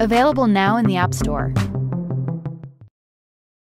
Available now in the App Store.